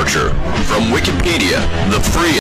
torture. From Wikipedia, the free